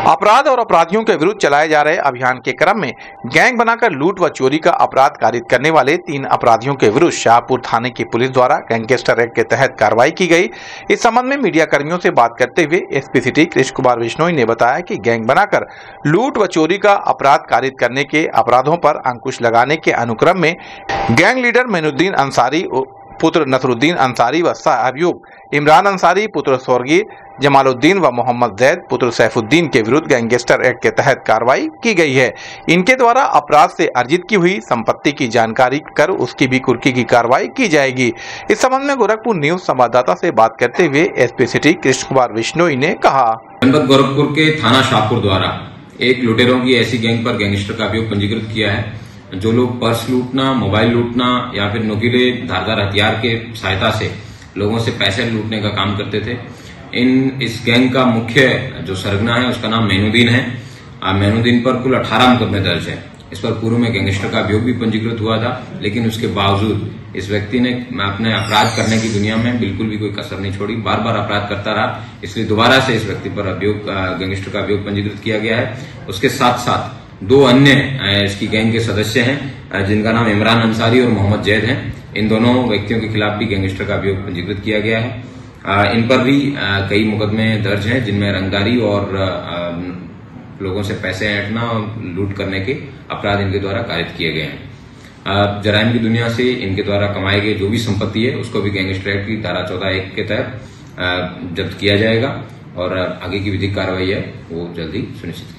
अपराध और अपराधियों के विरुद्ध चलाए जा रहे अभियान के क्रम में गैंग बनाकर लूट व चोरी का अपराध कारित करने वाले तीन अपराधियों के विरुद्ध शाहपुर थाने की पुलिस द्वारा गैंगस्टर एक्ट के तहत कार्रवाई की गई। इस संबंध में मीडिया कर्मियों से बात करते हुए एसपी सिटी कृष्ण कुमार विश्नोई ने बताया कि गैंग बनाकर लूट व चोरी का अपराध कारित करने के अपराधों पर अंकुश लगाने के अनुक्रम में गैंग लीडर मेनुद्दीन अंसारी पुत्र नसरुद्दीन अंसारी व अभियुक्त इमरान अंसारी पुत्र स्वर्गीय जमालुद्दीन व मोहम्मद जैद पुत्र सैफुद्दीन के विरुद्ध गैंगस्टर एक्ट के तहत कार्रवाई की गई है। इनके द्वारा अपराध से अर्जित की हुई संपत्ति की जानकारी कर उसकी भी कुर्की की कार्रवाई की जाएगी। इस संबंध में गोरखपुर न्यूज़ संवाददाता से बात करते हुए एसपी सिटी कृष्ण कुमार विश्नोई ने कहा। गोरखपुर के थाना शाहपुर द्वारा एक लुटेरों की ऐसी गैंग पर गैंगस्टर का अभियोग पंजीकृत किया है। जो लोग पर्स लूटना, मोबाइल लूटना या फिर नुकीले धारदार हथियार के सहायता से लोगों से पैसे लूटने का काम करते थे। इन इस गैंग का मुख्य जो सरगना है, उसका नाम मेनुद्दीन है। मेनुद्दीन पर कुल अठारह मुकदमे दर्ज है। इस पर पूर्व में गैंगस्टर का अभियोग भी पंजीकृत हुआ था, लेकिन उसके बावजूद इस व्यक्ति ने अपने अपराध करने की दुनिया में बिल्कुल भी कोई कसर नहीं छोड़ी। बार बार अपराध करता रहा, इसलिए दोबारा से इस व्यक्ति पर अभियोग गैंगस्टर का अभियोग पंजीकृत किया गया है। उसके साथ साथ दो अन्य इसकी गैंग के सदस्य हैं जिनका नाम इमरान अंसारी और मोहम्मद जैद हैं। इन दोनों व्यक्तियों के खिलाफ भी गैंगस्टर का अभियोग पंजीकृत किया गया है। इन पर भी कई मुकदमे दर्ज हैं, जिनमें रंगदारी और लोगों से पैसे ऐंठना और लूट करने के अपराध इनके द्वारा कारित किए गए हैं। जराइम की दुनिया से इनके द्वारा कमाई गई जो भी संपत्ति है, उसको भी गैंगस्टर एक्ट की धारा चौदह एक के तहत जब्त किया जाएगा और आगे की विधिक कार्रवाई है, वो जल्दी सुनिश्चित